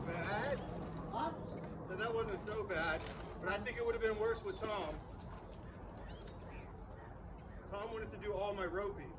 so bad. Huh? So that wasn't so bad. But I think it would have been worse with Tom. Tom wanted to do all my roping.